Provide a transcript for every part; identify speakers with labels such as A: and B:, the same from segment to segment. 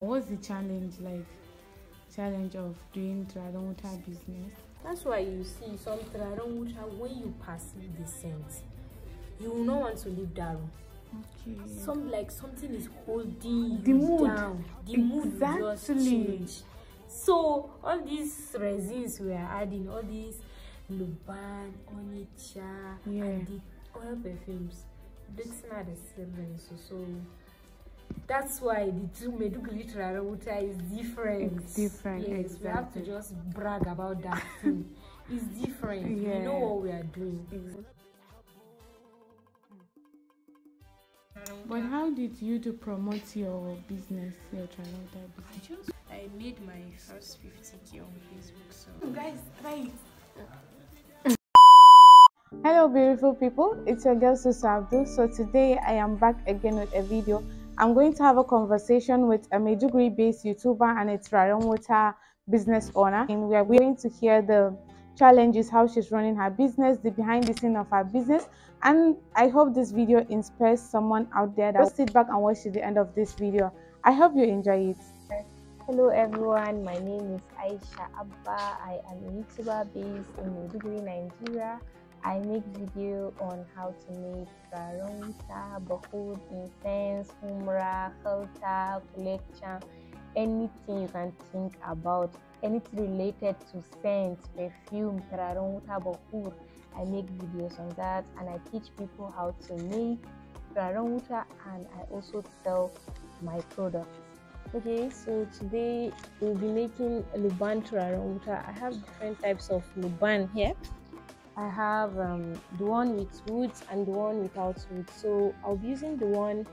A: What's the challenge like? Challenge of doing Turaren Wuta business?
B: That's why you see some Turaren Wuta when you pass the scent, you will not want to leave that room.
A: Okay.
B: Some like something is holding
A: The
B: you
A: mood.
B: down. The mood will just
A: Exactly.
B: change. So all these resins we are adding, all these Luban, Onicha,
A: Yeah.
B: and the oil perfumes, that's not the same. So, so that's why the two Maiduguri Trarawuta is different.
A: It's different,
B: Yes, we have to just brag about that thing. it's different. We know what we are doing.
A: But how did you to promote your business, your Turaren Wuta
C: I
A: business?
C: just I made my first 50k on Facebook, so
A: Guys, try Hello, beautiful people. It's your girl Susu Abdul. So today I am back again with a video. I'm going to have a conversation with a Maiduguri-based YouTuber and a Turaren Wuta business owner, and we are going to hear the challenges, how she's running her business, the behind the scene of her business, and I hope this video inspires someone out there that will sit back and watch to the end of this video. I hope you enjoy it.
B: Hello everyone, my name is Aisha Abba. I am a YouTuber based in Maiduguri, Nigeria. I make video on how to make Raronta, Bahud, incense, Humra, Khalta, collection, anything you can think about, anything related to scent, perfume, Raronta, Bahud. I make videos on that and I teach people how to make Raronta and I also sell my products. Okay, so today we'll be making Luban Wuta. I have different types of Luban here. I have um, the one with woods and the one without woods. So I'll be using the one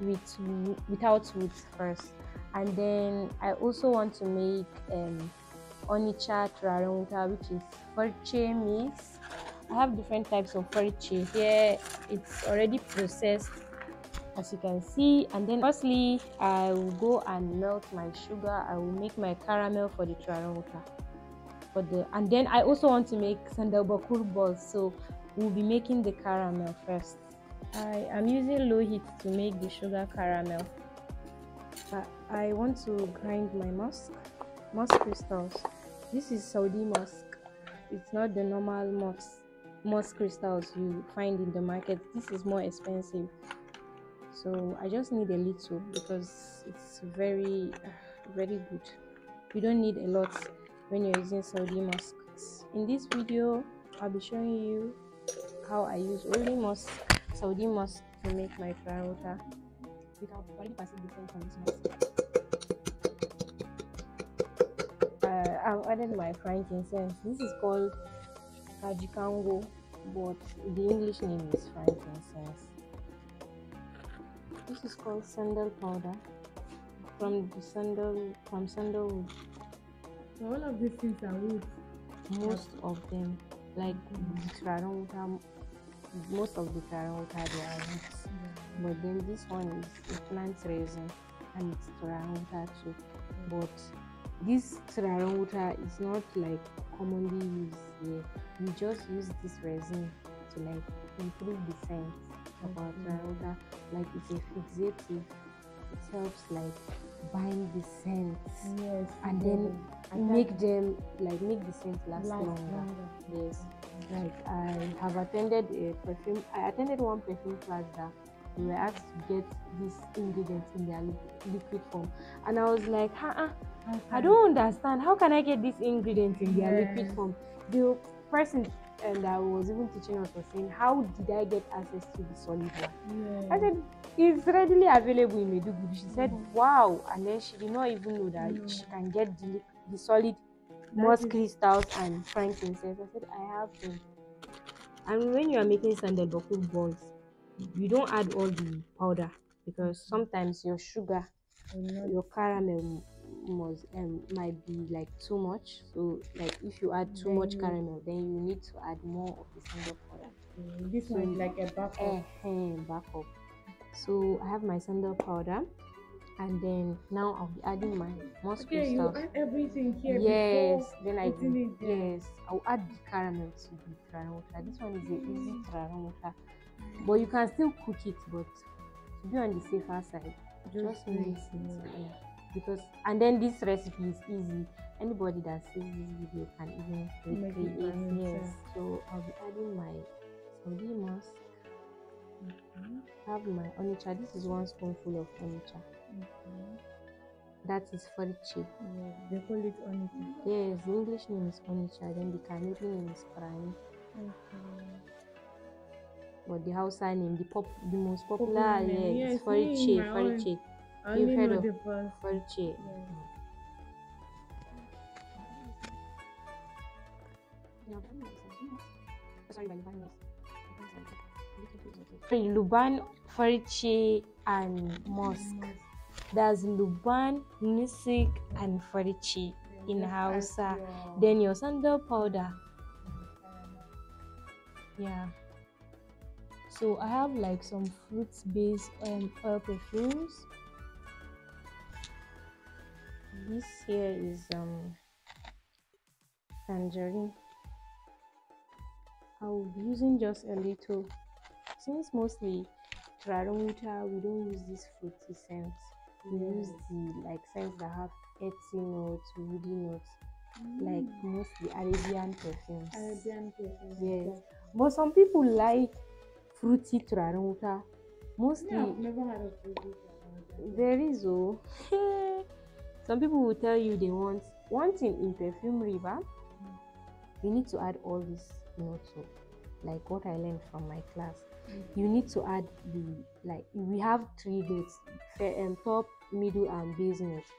B: with without woods first, and then I also want to make um, Onicha Turaren which is Forche mix. I have different types of Forche here. It's already processed as you can see and then firstly i will go and melt my sugar i will make my caramel for the water for the and then i also want to make sandal bakur balls so we'll be making the caramel first. I am using low heat to make the sugar caramel. But i want to grind my musk musk crystals. This is saudi musk. It's not the normal musk musk crystals you find in the market. This is more expensive. So i just need a little because it's very very good. You don't need a lot when you're using saudi musk in this video i'll be showing you how i use only musk saudi musk to make my already passing different uh, i've added my frankincense this is called kajikango but the english name is frankincense this is called sandal powder from the sandal from sandalwood.
A: So all of these things are wood.
B: Most of them, like the Turaren wuta, most of the water they are roots. But then this one is a plant resin and it's water too. But this water is not like commonly used here. We just use this resin to like improve the scent of our Turaren. Like it's a fixative. It helps like bind the scent
A: Yes.
B: and then make them like make the scent last
A: Last
B: longer.
A: longer.
B: Yes. Like I have attended a perfume I attended one perfume class that we were asked to get these ingredients in their liquid form. And I was like, huh, I don't understand. How can I get these ingredients in their liquid form? The person and that was even teaching us was saying, How did I get access to the solid one? I said, It's readily available in Maiduguri. She said, Wow. And then she did not even know that
A: Mm.
B: she can get the, the solid moss crystals and frankincense. I said, I have them. And when you are making sandal bakur balls, you don't add all the powder because sometimes your sugar your caramel must um, might be like too much so like if you add too
A: Then
B: much caramel then you need to add more of the sandal powder
A: This one is like a backup.
B: eh, back up so i have my sandal powder and then now i'll be adding my moss
A: Okay, you add everything here
B: yes then i
A: it
B: yes i'll add the caramel to the water. This one is a easy water. But you can still cook it but to be on the safer side just
A: Just
B: mix it. yeah. because and then this recipe is easy. Anybody that sees this video can even
A: Make it
B: recreate yes so i'll be adding my saudi musk. Mm-hmm. Have my onicha. This is one spoonful of onicha Mm-hmm. that is farice
A: Yes, they call it onita.
B: yes the english name is onicha then the canadian name is prime but the hausa name the pop the most popular,
A: Popular name,
B: yeah
A: yes,
B: is
A: me in
B: farice
A: my own-
B: farice
A: I
B: You've heard of-
A: the first.
B: farice
A: Yes.
B: Luban, Farice, and Musk. There's Luban, Nisik, and Farice in Hausa. Then your sandal powder. Yeah. So I have like some fruits based um, oil perfumes. This here is um tangerine. I'll be using just a little since mostly turaren wuta we don't use this fruity We use the like scents that have earthy notes, woody notes, like mm. mostly Arabian perfumes.
A: Arabian perfumes.
B: Yes. But some people like fruity turaren wuta. Mostly
A: Yeah, I've never heard of this.
B: there is oh. some people will tell you they want one thing in perfumery, ba, mm. you need to add all these notes. oh, Like what I learned from my class. You need to add the like we have three notes, fe- um, top, middle, and base notes.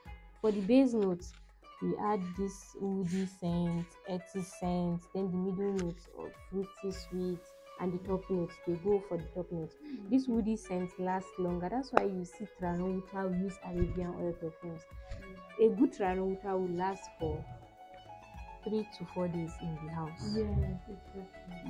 B: For the base notes, we add this woody scent, earthy scent, then the middle notes of fruity sweet, and the top notes. They go for the top notes. This woody scent lasts longer. That's why you see Tranuta use Arabian oil perfumes. A good Tranuta will last for three to four days in the house.
A: Yes, exactly.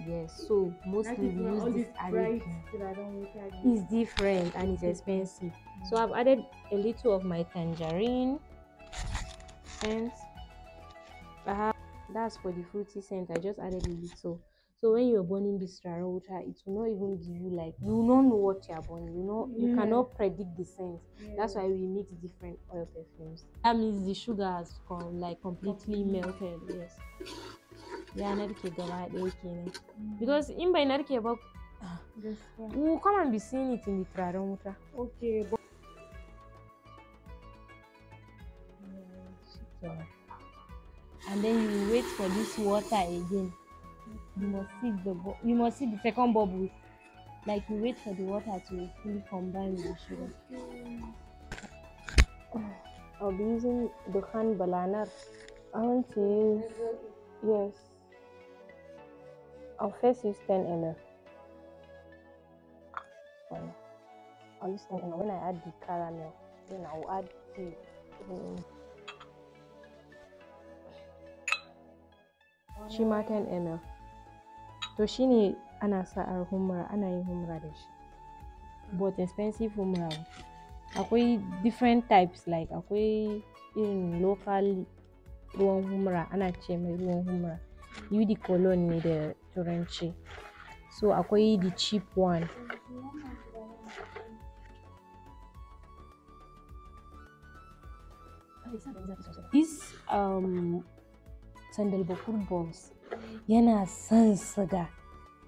B: Yes, so mostly we use this
A: these bright
B: Arabian.
A: turaren wuta
B: It's different and it's expensive. So I've added a little of my tangerine scent. I have that's for the fruity scent. I just added a little. So when you're burning this turaren wuta, it will not even give you like you will not know what you're burning. You know you cannot predict the scent. That's why we mix different oil perfumes. That means the sugar has come like completely melted. Yes. Ya narke gaba ɗaya kenan. Mm. Because in bai narke ba we come and be seeing it in the turaren wuta.
A: Okay, but
B: and then you wait for this water again you must see the bu- you must see the second bubble. Like you wait for the water to fully combine with the sugar. I'll be using the hand balanar i want to use yes. I'll first use 10 ml. I'll use 10 ml. When i add the caramel then i'll add the um, shi ma 10 ml to shine ana sa a humra ana yin humra da shi. But expensive humra. Akwai different types like akwai irin local ruwan humra ana ce mai ruwan humra. Yudi cologne ne da turanci. So akwai the cheap one. This um sandal bakur balls yana son siga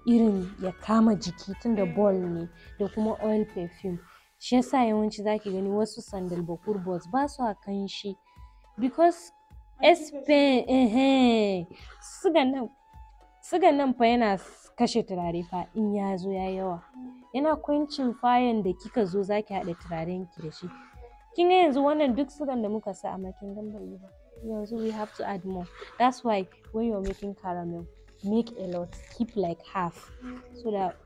B: irin ya kama jiki tunda ball ne da kuma oil perfume. Shi yasa yawanci zaki gani wasu sandal bakur balls ba su a kan shi because sigan nan sigan nan fa yana kashe turare fa in ya zo ya yawa. Yana kwancin fayan da kika zo zaki haɗa turaren ki da shi. Kin ga yanzu wannan duk sigan da muka sa a makin gan bai ba yanzu we have to add more. That's why when you're making caramel make a lot keep like half so that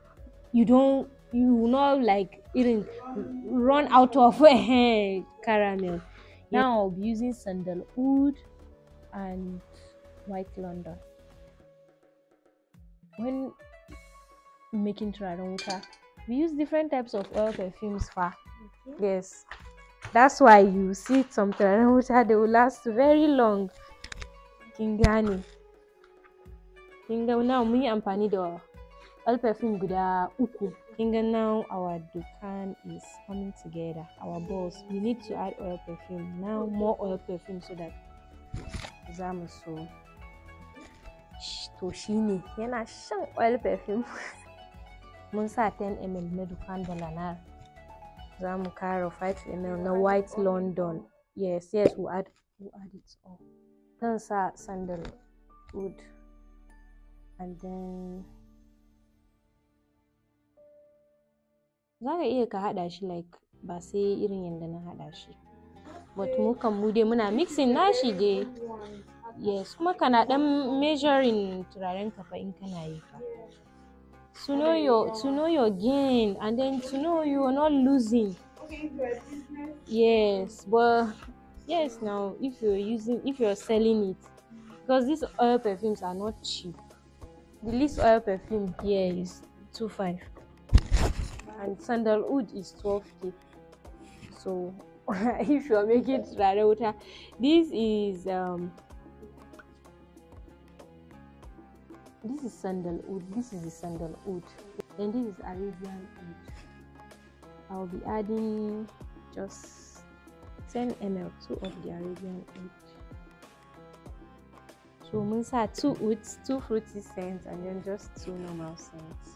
B: you don't you will not like even run out of caramel. Now i'll be using sandalwood and white london when making turaren wuta we use different types of oil perfumes fa yes that's why you see some turaren wuta they will last very long kin gane kin ga now mun amfani da oil perfume guda uku Kinga now our dukan is coming together. Our balls. We need to add oil perfume. Now more oil perfume so that za mu so. To shine yana shan oil perfume. Mun sa 10 ml na dukan da lanar. Za mu kara 5 ml na white london. Yes, yes, we'll add, we'll add it all. Zan sa sandalwood. And then za ka iya ka haɗa shi like ba sai irin yadda na haɗa shi but mu kan mu dai muna mixing nashi dai yes kuma kana ɗan measuring turaren ka fa in kana yi fa to know your to know your gain and then to know you are not losing. Okay yes but yes now if you're using if you're selling it. Because these oil perfumes are not cheap. The least oil perfume here is two five. And sandalwood is 12k so if you're making turare wuta this is um this is sandalwood this is the sandalwood and this is arabian wood. I'll be adding just 10 ml two of the arabian wood. So mun sa two woods two fruity scents and then just two normal scents.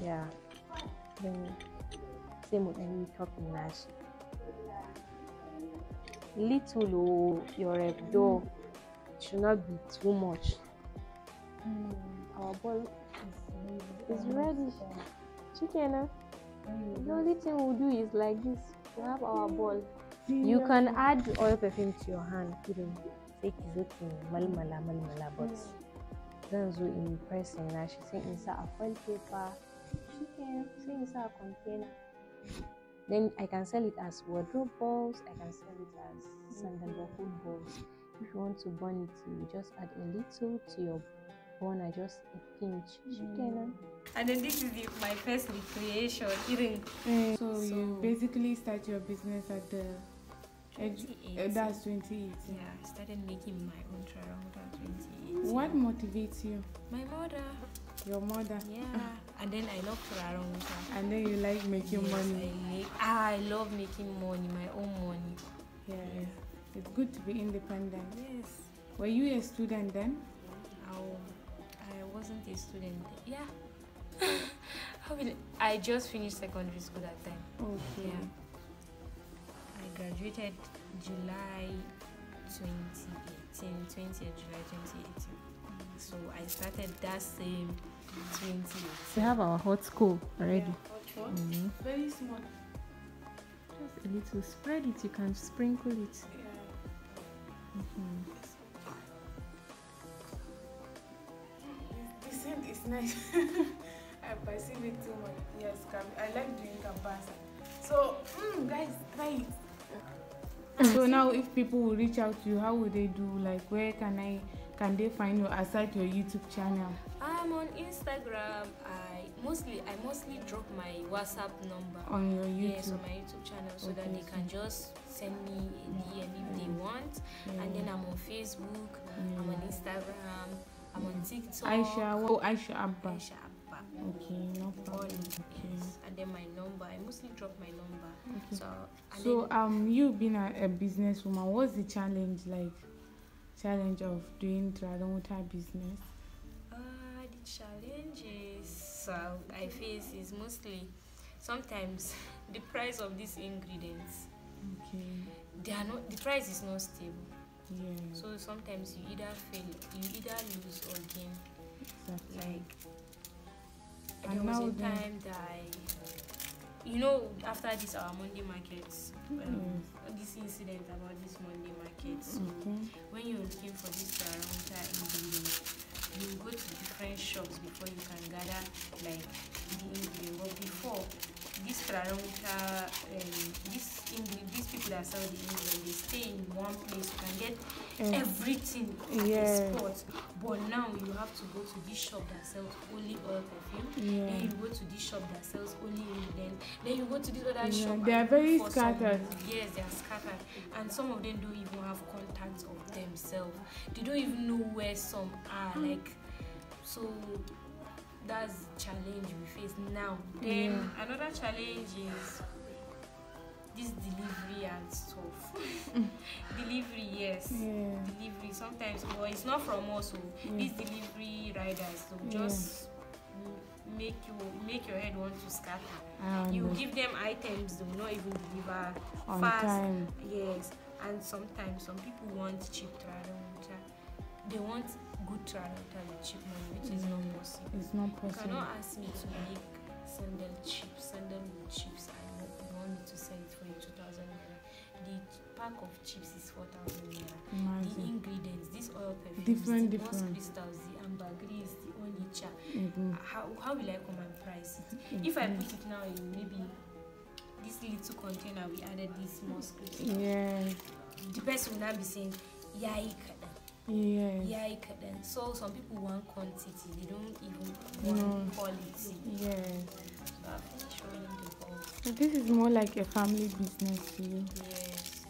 B: Yeah. Then sai mu ɗan yi topping nashi little o your abdo should not be too much. Mm, our ball is, is ready. Shikenan the only thing we do is like this. We have our ball. You can add oil perfume to your hand irin sai ki zo ki malmala malmala but zan zo in pressing. Nashi sai in sa a foil paper. Shikenan sai in sa a container then I can sell it as wardrobe balls I can sell it as sandalwood balls if you want to burn it you just add a little to your burner just a pinch shikenan
C: And then this is the, my first recreation. Eating.
A: Eh, so, you basically start your business at the age, uh, that's 2018.
C: Yeah, I started making my own triangle at 2018.
A: What motivates you?
C: My mother.
A: Your mother.
C: Yeah. and then I love triangle.
A: And then you like making
C: yes,
A: money.
C: I, ah, I love making money, my own money.
A: Yeah, it's, it's good to be independent.
C: Yes.
A: Were you a student then?
C: Oh, I wasn't a student. Yeah. I just finished secondary school that time.
A: Okay.
C: Yeah. I graduated July 2018, 20th July 2018. So I started that same 2018.
B: we have our hot school already
A: Yeah, hot
B: Mhm.
A: Very small.
B: just a little spread it you can sprinkle it
A: Yeah.
B: Mhm.
A: The scent is nice. I perceive it too much. Yes, I like doing kabasa. So, mm, guys, try it. so now, if people will reach out to you, how would they do? Like, where can I? Can they find you aside your YouTube channel?
C: I'm on Instagram. I mostly I mostly drop my WhatsApp number.
A: On your YouTube.
C: Yes, on my YouTube channel, so that
A: Okay,
C: they can just send me a DM if they want.
A: Yeah.
C: And then I'm on Facebook, I'm on Instagram, I'm on TikTok.
A: Aisha, oh Aisha Abba.
C: Aisha Abba.
A: Okay, no problem. Okay.
C: yes. And then my number. I mostly drop my number.
A: Okay.
C: So
A: So,
C: then,
A: um, you being a, a businesswoman, what's the challenge like? Challenge of doing Tradomota business?
C: uh, the challenges uh, I face is mostly sometimes the price of these ingredients.
A: Okay.
C: They are not. The price is not stable.
A: Yeah.
C: So sometimes you either fail, you either lose or gain.
A: exactly.
C: Like
A: And
C: there was a time that I, you know, after this our Monday markets, um, this incident about this Monday markets.
A: Okay.
C: When you're looking for this paramount ingredient, you go to different shops before you can gather like the ingredient. But before this paramount, um, this these people that sell the ingredient, they stay in one place. You can get
A: Eh,
C: everything at
A: Yeah.
C: spot. But now you have to go to this shop that sells only oil perfume.
A: yeah.
C: Then you go to this shop that sells only ingredient.
B: then you go to this other
A: Yeah,
B: shop
A: they are very
B: for some-
A: scattered.
B: yes they are scattered and some of them don't even have contacts of themselves they don't even know where some are like so that's the challenge we face now. Then another challenge is this delivery and stuff. Delivery yes.
A: Yeah.
B: delivery sometimes but it's not from us so
A: Yeah.
B: these delivery riders oh,
A: so
B: just m- make you make your head want to scatter. You give them items they will not even deliver
A: On
B: fast.
A: time.
B: yes and sometimes some people want cheap traronta they want good traronta with cheap money which is not
A: Mm.
B: possible
A: It's not possible.
B: you cannot ask me to make sandal cheap sandal with chips and you want me to sell it for you 2000 naira the pack of chips is 4000 naira the ingredients this oil perfumes
A: Different,
B: the
A: different.
B: crystals the ambergris the onicha
A: Mhm.
B: how, how will i come and price it
A: Mhm.
B: if i put it now in maybe this little container we added this moss crystal
A: Yes.
B: the person will now be saying yayi
A: Yes.
B: yayi kaɗan so some people want quantity they don't even want
A: No.
B: quality
A: Yes.
B: so i finished showing the
A: So this is more like a family business to you.
B: yes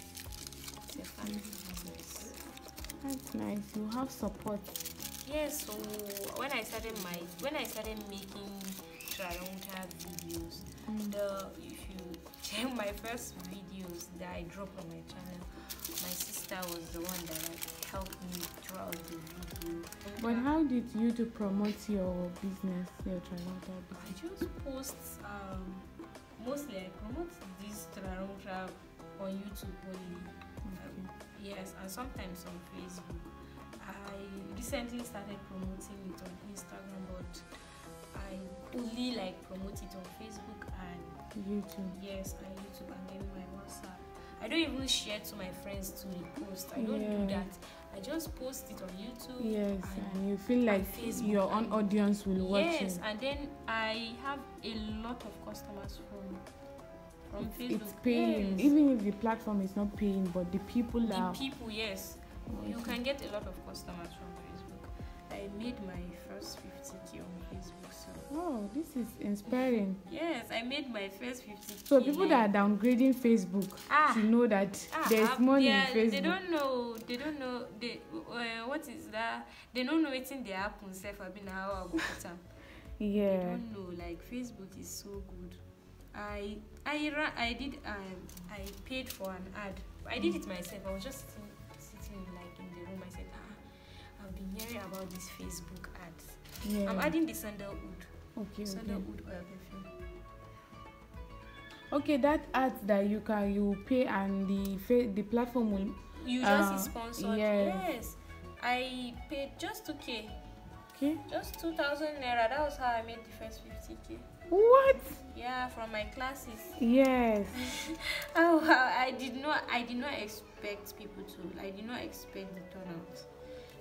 B: it's a family business
A: That's nice. You have support.
B: Yes, so when I started my when I started making Traronta videos,
A: Mm.
B: the my first videos that I dropped on my channel, my sister was the one that like, helped me throughout the video.
A: But how did you to promote your business, your
B: I
A: business?
B: just post um mostly I promote this Traronta on YouTube only.
A: Okay.
B: Yes, and sometimes on Facebook. I recently started promoting it on Instagram, but I only like promote it on Facebook and
A: YouTube.
B: yes, and YouTube and then my WhatsApp. I don't even share to my friends to repost. I don't do that. I just post it on YouTube.
A: Yes,
B: and
A: and you feel like
B: Facebook
A: your own audience will watch
B: yes,
A: it.
B: and then I have a lot of customers from from
A: It's,
B: Facebook.
A: it's paying,
B: Yes.
A: even if the platform is not paying, but the people
B: the
A: that
B: people, yes. You can get a lot of customers from Facebook. I made my first 50k on Facebook,
A: Oh, this is inspiring.
B: yes, I made my first 50k.
A: So people that are downgrading Facebook
B: ah,
A: should know that
B: ah,
A: there's
B: ah,
A: money
B: they
A: in Facebook.
B: They don't know. They don't know. They uh, what is that? They don't know wetin dey happen sef abi na how I go put am. They
A: yeah.
B: don't know. Like Facebook is so good. I I ran. I did. Um, I paid for an ad. I did it myself. I was just sitting, sitting like in the room. I said, ah, I've been hearing about this Facebook ads.
A: Yeah.
B: I'm adding the sandalwood,
A: okay, okay.
B: sandalwood oil perfume.
A: Okay, that ad that you can you pay and the fa- the platform will
B: You just
A: Uh,
B: sponsored.
A: yes.
B: Yes. I paid just 2k,
A: okay.
B: just 2000 naira. That was how I made the first 50k.
A: What?
B: Yeah, from my classes.
A: Yes.
B: Oh, wow, I did not. I did not expect people to. I did not expect the turnout.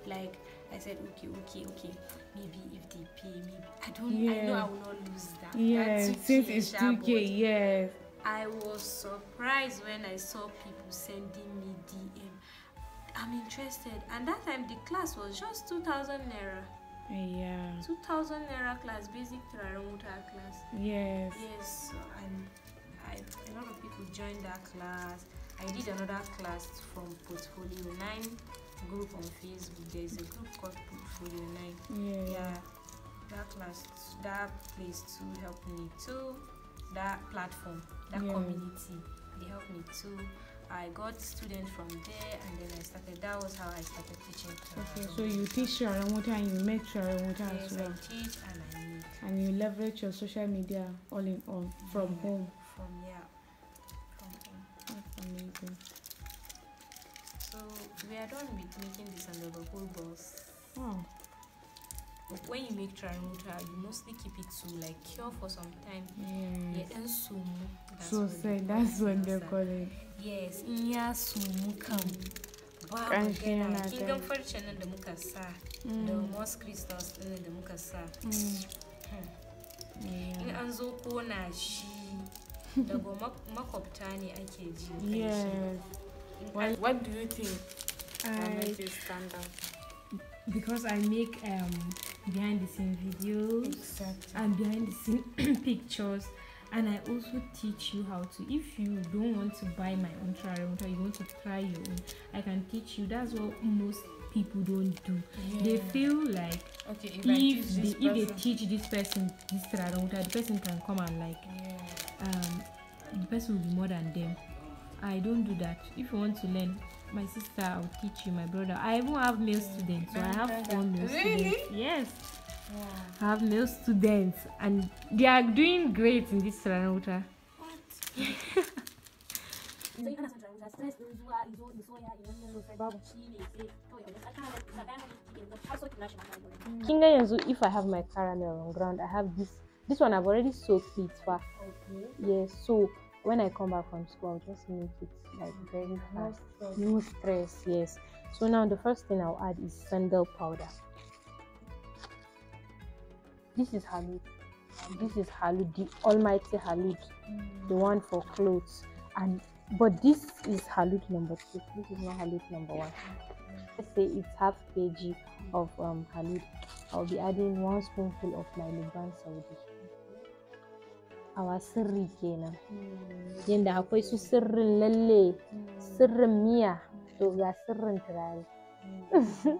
B: Like I said, okay, okay, okay. Maybe if they pay, maybe I don't. I know I will not lose that. That
A: Since it's two K, yes.
B: I was surprised when I saw people sending me DM. I'm interested, and that time the class was just two thousand naira.
A: Yeah.
B: Two thousand naira class, basic Traramuta class.
A: Yes.
B: Yes, so and I, a lot of people joined that class. I did another class from Portfolio 9 group on Facebook. There is a group called Portfolio 9.
A: Yeah.
B: Yeah, that class, that place too helped me too. That platform, that
A: Yeah.
B: community, they helped me too. I got students from there and then I started, that was how I started teaching.
A: Okay, so you teach Sharamota and you make Sharamota
B: yes,
A: as well.
B: I teach and I make
A: And you leverage your social media all in all from
B: Yeah.
A: home.
B: from, yeah, from home.
A: That's amazing.
B: We are done with making this under the whole boss.
A: Wow.
B: But when you make tramuta, you mostly keep it to like cure for some time. Yeah,
A: Yes.
B: and sumu. that's
A: So
B: what
A: say that's what they call it.
B: Yes, in ya sumu kam. Kin gan
A: tashi.
B: farcen nan da muka sa da moss crystals nan da muka sa. In
A: Yeah.
B: an zo kona shi daga mak- makwabta ne ake ji.
A: Yes. What, do you think
D: I
A: makes you stand out?
D: because I make um behind the scene videos
A: Exactly.
D: and behind the scene pictures.
E: and I also teach you how to. If you don't want to buy my own wuta, you want to try your own, I can teach you. That's what most people don't do. They feel like
C: Okay, if,
E: if they, if they teach this person this wuta, the person can come and like
C: Yeah.
E: um the person will be more than them. I don't do that. If you want to learn, my sister, I'll teach you. My brother, I even have male students, so I have four male
C: Really?
E: students. Yes,
C: Wow.
E: I have male students, and they are doing great in this Saranuta.
F: sai kana son rayuwa stress din mm. zuwa izo in soya idan na rufe babu shi ne sai kawai ka kana da ka kana da har soki na shi maka gurin
B: Kinga yanzu if I have my caramel on ground, I have this this one I've already soaked it for
F: okay
B: yes. So when I come back from school, I'll just make it like very fast. No stress, yes. So now the first thing I'll add is sandal powder. This is halud. This is halud, the almighty halud, the one for clothes. And but this is halud number two. This is not halud number one. Let's say it's half kg of um halud. I'll be adding one spoonful of my Luban Saudi. Awa sirri kenan. Yanda akwai su sirrin lalle, sirrin miya, to ga sirrin turare.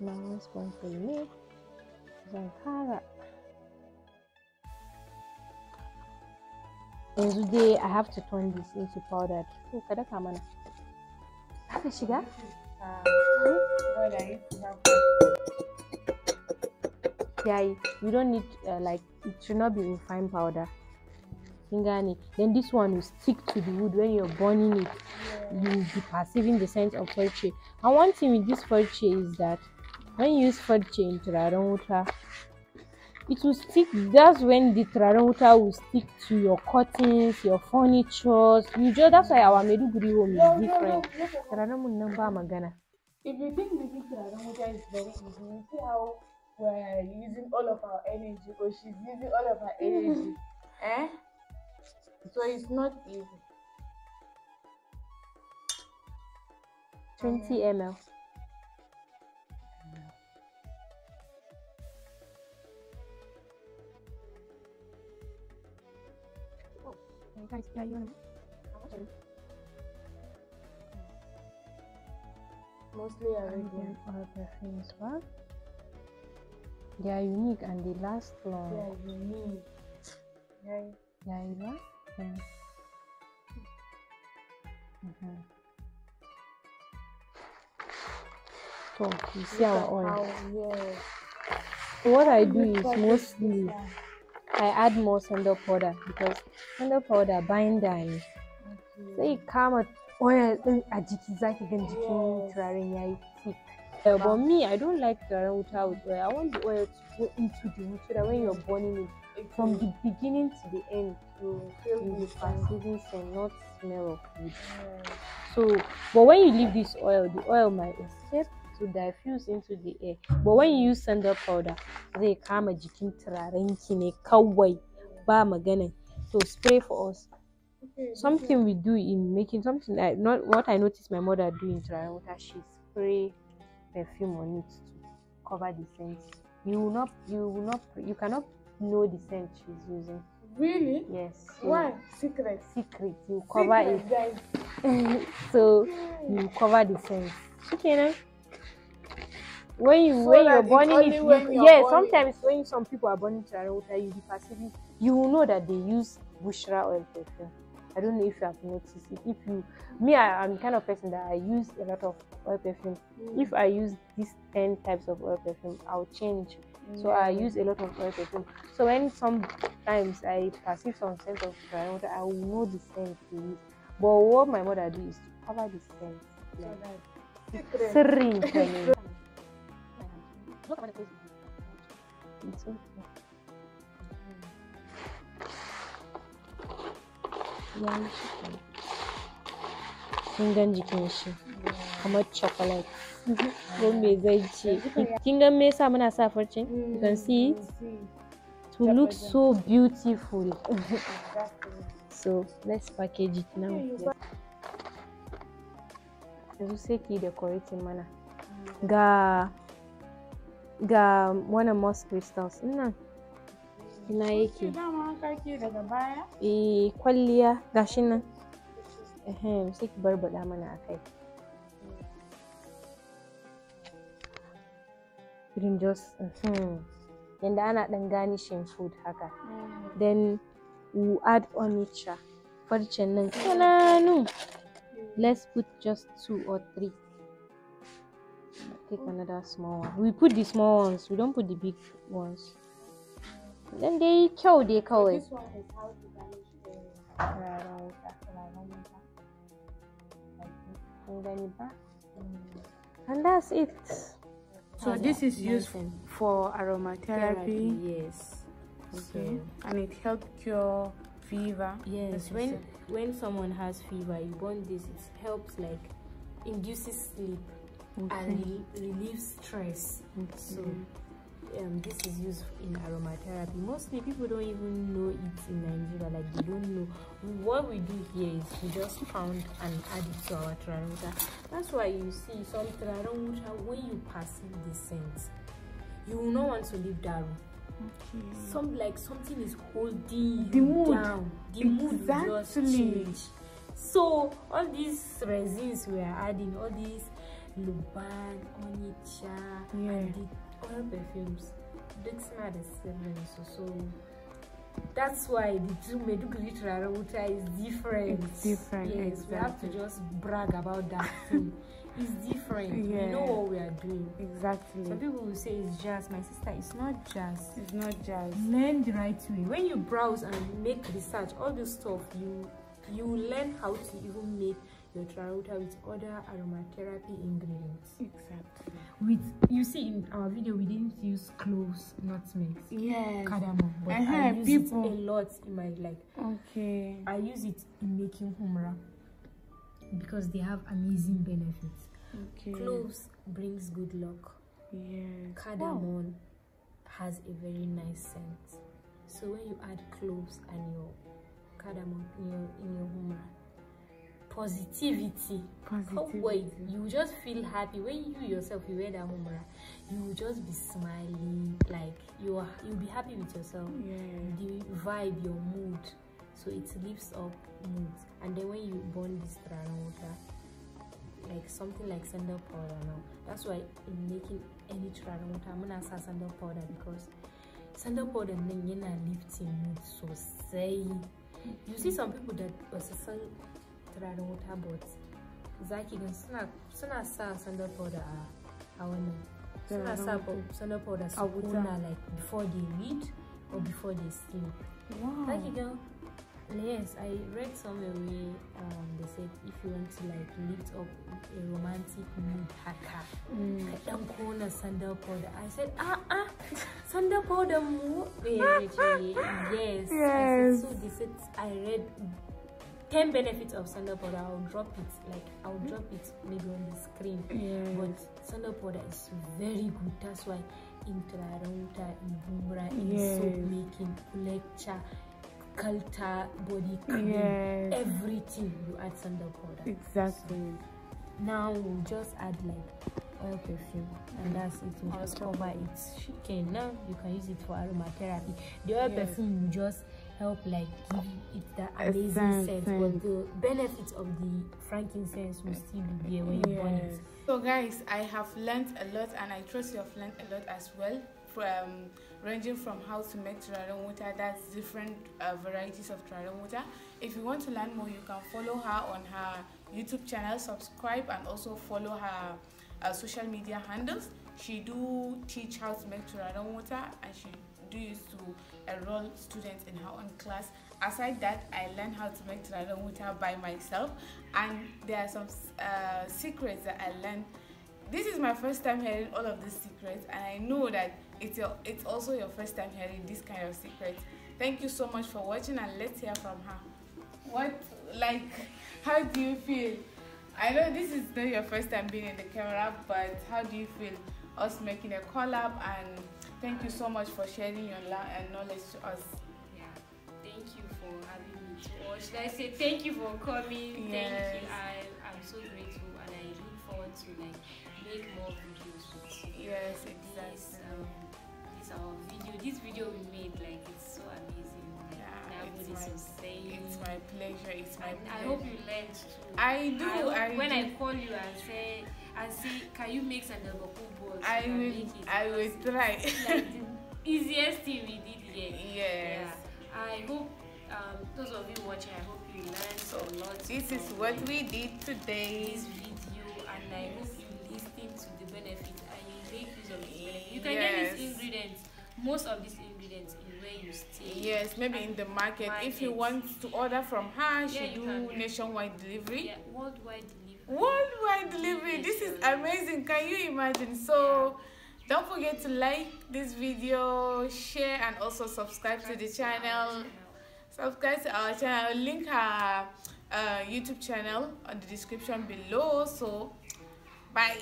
B: Ne. Zan kara. Yanzu dai I have to turn this into powder. To ka daka mana. Haka shiga?
A: What I used to have.
B: yayi you don't need uh, like it should not be refined powder. Gane then this one will stick to the wood when you're burning it. You will be perceiving the scent of farce and one thing with this farce is that when you use farce in turaren wuta it will stick that's when the turaren wuta will stick to your curtains your furniture you just that's why our Maiduguri home is different. Turaren mun nan ba magana.
A: If you think making turaren wuta is very easy, you see how we're using all of our energy, or she's using all of her energy. eh? So it's not easy.
B: 20 ml Oh, guys are young.
A: Mostly Arabian.
B: Our perfumes, well, they are unique and they last long.
A: They are unique. Yeah.
B: Yeah? Yeah. Mhm. So, you see our oil.
A: Yes.
B: What I do is mostly I add more sandal powder because sandal powder binder ne. Sai kama oil din a jiki zaki gan jikin turaren yayi thick. Uh, but me, I don't like turaren wuta with oil. I want the oil to go into the wood so that when you're burning it, from the beginning to the end, you
A: feel the
B: perceiving scent, not smell of wood. So, but when you leave this oil, the oil might escape to diffuse into the air. But when you use sandal powder, zai kama jikin turarenki ne kawai ba magana. So spray for us. Something we do in making something I not what I noticed my mother do in she spray perfume on it to cover the scent. You will not you will not you cannot know the scent she's using.
A: Really?
B: Yes. so
A: Why? Secret.
B: Secret. You cover it.
A: Secret, guys.
B: so you cover the sense. Shikenan. When you
A: So
B: when you're burning it,
A: when
B: you, yeah.
A: burning-
B: Sometimes when some people are burning wuta, you be perceiving. You will know that they use bushra oil perfume. I don't know if you have noticed it. If you, me, I, I'm the kind of person that I use a lot of oil perfume. Mm. If I use these ten types of oil perfume, I'll change. So I mm. use a lot of oil perfume. So when sometimes I perceive some scent of turaren wuta, I will know the scent to use. But what my mother do is to cover the scent. Like,
A: Secret.
B: sirrin ta ne. It's okay. Ya yi shi kenan. Kin gan jikin shi kamar chocolate. Ko me zai ce? Kin gan me yasa muna sa farcen? You can see it. To look so beautiful. so let's package it now. Yanzu sai ki decorating mana. Ga ga wannan moss crystals nan ina yake?
A: dama daga baya.
B: Eh kwalliya gashi nan. Ehem sai ki barbada mana akai irin just yanda ana dan garnishing food haka. Then we add onicha farcen nan kananu. Let's put just two or three. Take another small one. We put the small ones. We don't put the big ones. Then dai kyau dai kawai
A: This one is how to garnish the turaren wuta, turaren wuta.
B: kun gani ba and that's it
A: So this is used
B: Nice
A: for aromatherapy.
B: yes
A: Okay.
B: So,
A: And it helps cure fever.
B: yes when
A: said.
B: when someone has fever you burn this it helps like induces sleep and
A: Okay.
B: re- relieves stress so
A: Okay.
B: Um, this is used in aromatherapy. Mostly people don't even know it in nigeria. Like they don't know. What we do here is we just pound and add it to our tararuta that's why you see some tararuta when you perceive the scent you will not want to leave that room.
A: Okay.
B: some like something is holding
A: The
B: you
A: mood.
B: down. The mood just change so all these resins we are adding all these luban onicha
A: Yeah.
B: and the oil perfumes suna da sirrin su so that's why the two Maiduguri Trarawuta is different.
A: It's different,
B: Yes, we have to just brag about that thing. it's different. We know what we are doing.
A: Exactly.
B: Some people will say it's jazz. My sister, it's not jazz.
A: It's not just.
B: Learn the right way. When you browse and make research, all this stuff, you you learn how to even make your traruta with other aromatherapy ingredients.
A: Exactly.
B: With you see in our video, we didn't use cloves, nutmeg,
A: Yes.
B: cardamom, but I
A: Uh-huh,
B: use
A: people-
B: it a lot in my like.
A: Okay.
B: I use it in making humra because they have amazing benefits.
A: Okay.
B: Cloves brings good luck.
A: Yes.
B: cardamom has a very nice scent so when you add cloves and your cardamom in your in your humra positivity.
A: Positivity.
B: wait you just feel happy. When you yourself you wear that humra you will just be smiling. Like you are you'll be happy with yourself.
A: Yeah.
B: the vibe your mood. So it lifts up moods. And then when you burn this turaren wuta like something like sandal powder now. That's why in making any turaren wuta muna sa sandal powder because sandal powder nan yana lifting mood so say. you see some people that ba su san turaren wuta but zaki gan suna sa sandal powder a wannan suna sa sandal powder su
A: A wuta.
B: kuna like before they read or before they sleep girl, yes, I read somewhere where um, they said if you want to like lift up a romantic mood haka,
A: Mm.
B: ka dan kona sandal powder. I said, ah ah, sandal powder mu? Eh, yes. I said,
A: Yes.
B: so they said I read 10 benefits of sandal powder. I'll drop it, like I'll drop it maybe on the screen.
A: Yes.
B: But sandal powder is very good. That's why in turaren in bumra, in
A: Yes.
B: soap making, lecture, culture, body cream,
A: Yes.
B: everything you add sandal powder.
A: Exactly.
B: Now we'll just add like oil perfume and that's it. You just cover it. Chicken. Now you can use it for aromatherapy. The oil
A: Yes.
B: perfume will just help like give it that amazing
A: scent,
B: scent,
A: scent.
B: but the benefits of the frankincense will still be there when you burn it.
A: So guys, I have learned a lot and I trust you have learned a lot as well. From ranging from how to make turaren wuta, that's different uh, varieties of turaren wuta. If you want to learn more, you can follow her on her YouTube channel, subscribe, and also follow her uh, social media handles. She do teach how to make turaren wuta, and she do used to enroll students in her own class. Aside that, I learned how to make turaren wuta by myself, and there are some uh, secrets that I learned. This is my first time hearing all of these secrets, and I know that it's your, it's also your first time hearing this kind of secrets. Thank you so much for watching, and let's hear from her. What like? How do you feel? I know this is not your first time being in the camera, but how do you feel us making a collab? And thank you so much for sharing your la- uh, knowledge to us.
C: Yeah, thank you for having me to or should I say thank you for coming.
A: Yes.
C: Thank you. I I'm so grateful and I look forward to like make more videos with you.
A: Yes,
C: This
A: exactly.
C: um, this
B: this our video. This video we made, like it's so amazing.
A: It's my-. It's my pleasure. It's my
B: I
A: pleasure.
B: hope you learned too.
A: I do.
B: hope
A: I,
B: when
A: do.
B: I call you and say and say, can you make sandal boku balls?
A: I will.
B: make it
A: I will try.
B: like the easiest thing we did here.
A: yes.
B: Yeah. I hope um, those of you watching, I hope you learned
A: So,
B: a lot.
A: This is what we did today.
B: this video, and I hope you listen to the benefit and you make use of this benefit. You can get
A: Yes.
B: these ingredients, most of these
A: Yes, maybe in the market. If you
B: Market.
A: want to order from her, she
B: Yeah,
A: do nationwide delivery.
B: Yeah, worldwide delivery.
A: Worldwide delivery. This is amazing. Can you imagine? So don't forget to like this video, share, and also subscribe to the channel. Subscribe to our channel. I'll link her uh, YouTube channel on the description below. So bye.